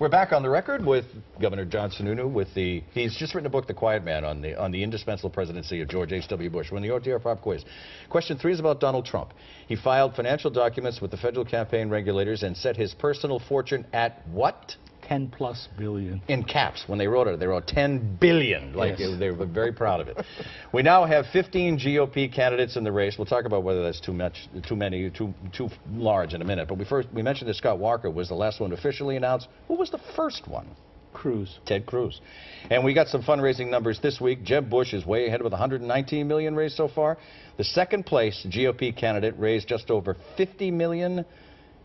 We're back on the record with Governor John Sununu with the, he's just written a book, The Quiet Man, on the, on the indispensable presidency of George H.W. Bush. We're in the OTR Pop Quiz. Question three is about Donald Trump. He filed financial documents with the federal campaign regulators and set his personal fortune at what? 10 plus billion. In caps, when they wrote it, they wrote 10 billion. Like Yes. they were very proud of it. we now have 15 GOP candidates in the race. We'll talk about whether that's too much, too many, too too large in a minute. But we first we mentioned that Scott Walker was the last one officially announced. Who was the first one? Cruz. Ted Cruz. And we got some fundraising numbers this week. Jeb Bush is way ahead with 119 million raised so far. The second place GOP candidate raised just over 50 million.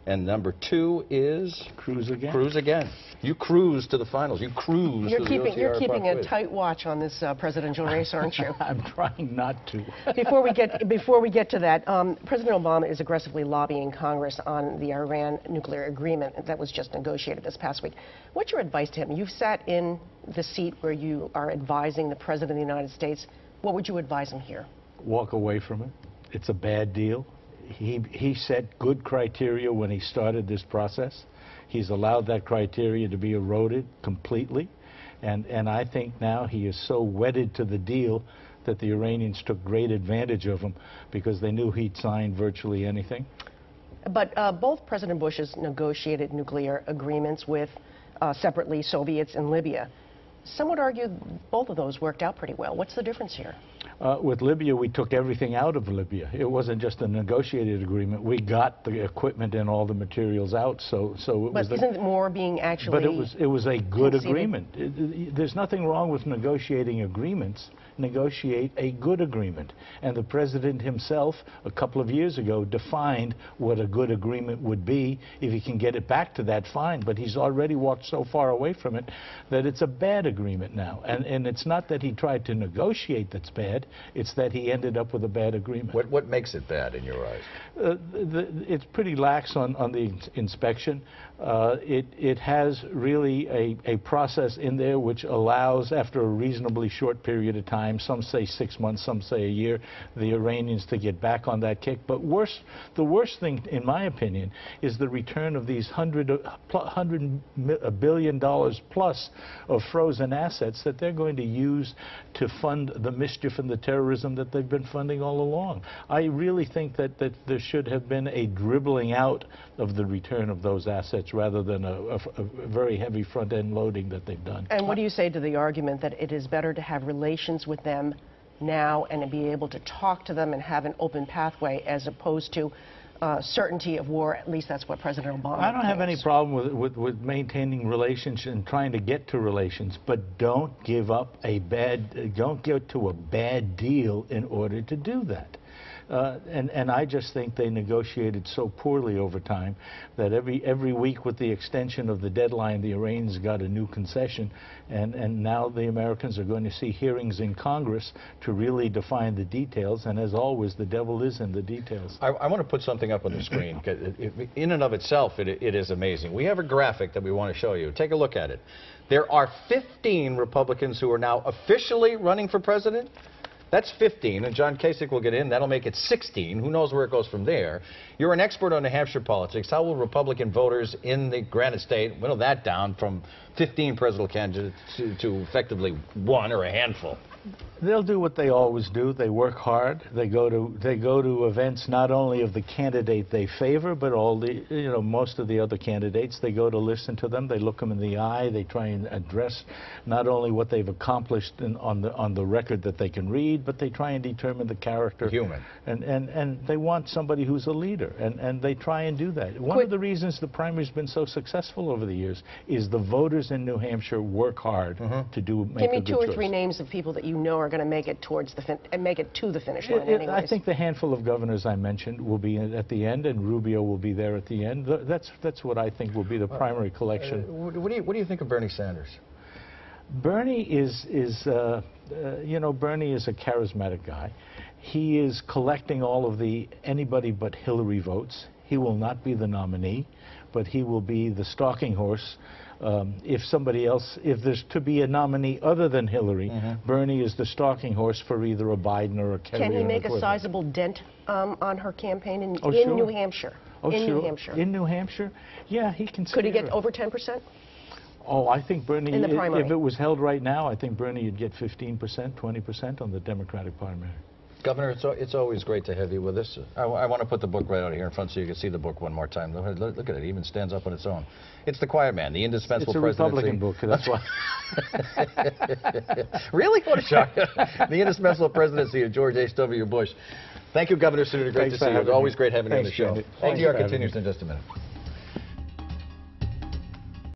And number two is Cruz again. Cruz again. You cruise to the finals. You cruise You're to keeping, the you're keeping a quiz. tight watch on this uh, presidential race, aren't you? I'm trying not to. before we get before we get to that, um, President Obama is aggressively lobbying Congress on the Iran nuclear agreement that was just negotiated this past week. What's your advice to him? You've sat in the seat where you are advising the President of the United States. What would you advise him here? Walk away from it. It's a bad deal. He, he set good criteria when he started this process. He's allowed that criteria to be eroded completely. And, and I think now he is so wedded to the deal that the Iranians took great advantage of him because they knew he'd sign virtually anything. But uh, both President Bush's negotiated nuclear agreements with uh, separately Soviets and Libya. Some would argue both of those worked out pretty well. What's the difference here? Uh, with Libya, we took everything out of Libya. It wasn't just a negotiated agreement. We got the equipment and all the materials out. So, so it But was. the- isn't more being actually? but it was it was a good conceded? agreement. It- it- there's nothing wrong with negotiating agreements. Negotiate a good agreement. And the president himself, a couple of years ago, defined what a good agreement would be. If he can get it back to that, fine. But he's already walked so far away from it that it's a bad agreement now. And and it's not that he tried to negotiate that's bad. It's that he ended up with a bad agreement. What, what makes it bad in your eyes? Uh, the, it's pretty lax on, on the ins- inspection. Uh, it, it has really a, a process in there which allows, after a reasonably short period of time, some say six months, some say a year, the Iranians to get back on that kick. But worse, the worst thing, in my opinion, is the return of these hundred, uh, hundred billion dollars plus of frozen assets that they're going to use to fund the mischief and the terrorism that they've been funding all along. I really think that, that there should have been a dribbling out of the return of those assets rather than a, a- a very heavy front-end loading that they've done. And what do you say to the argument that it is better to have relations with them now and to be able to talk to them and have an open pathway as opposed to uh, certainty of war? At least that's what President Obama. I don't have any problem with, with, with maintaining relations and trying to get to relations, but don't give up a bad, don't get to a bad deal in order to do that. Uh, and, and I just think they negotiated so poorly over time that every, every week with the extension of the deadline, the Iranians got a new concession, and, and now the Americans are going to see hearings in Congress to really define the details, and as always, the devil is in the details. I, I want to put something up on the screen. in and of itself, it, it is amazing. We have a graphic that we want to show you. Take a look at it. There are 15 Republicans who are now officially running for president. That's 15, and John Kasich will get in. That'll make it 16. Who knows where it goes from there? You're an expert on New Hampshire politics. How will Republican voters in the Granite State whittle that down from 15 presidential candidates to, to effectively one or a handful? They'll do what they always do. They work hard. They go to they go to events not only of the candidate they favor, but all the you know most of the other candidates. They go to listen to them. They look them in the eye. They try and address not only what they've accomplished in, on the on the record that they can read, but they try and determine the character. Human. And and and they want somebody who's a leader, and and they try and do that. One Quick- of the reasons the primary's been so successful over the years is the voters in New Hampshire work hard mm-hmm. to do make Give a me good two or three names of people that you know are going to make it towards the fin- and make it to the finish line. It- it- I think the handful of governors I mentioned will be in- at the end, and Rubio will be there at the end. Th- That's, that's what I think will be the primary collection. Uh, what, what do you, what do you think of Bernie Sanders? Bernie is, is uh, uh, you know, Bernie is a charismatic guy. He is collecting all of the anybody but Hillary votes. He will not be the nominee, but he will be the stalking horse. Um, if somebody else, if there's to be a nominee other than Hillary, Bernie is the stalking horse for either a Biden or a Kerry. Can he make a sizable dent um, on her campaign in, Oh, in sure. New Hampshire? Oh, in sure. New Hampshire. In New Hampshire? Yeah, he can Could he get her. over 10%? Oh, I think Bernie, In the primary. if it was held right now, I think Bernie would get 15%, 20% on the Democratic primary. Governor, it's, it's always great to have you with us. I, want to put the book right out here in front so you can see the book one more time. Look, look- at it, it even stands up on its own. It's The Quiet Man, the indispensable It's a presidency. Republican book, that's why. really? What a shock. the indispensable presidency of George H.W. Bush. Thank you, Governor Sununu. Great Thanks to see you. It's always me. great having you on the show. Janet. Thank you. Our continues in just a minute.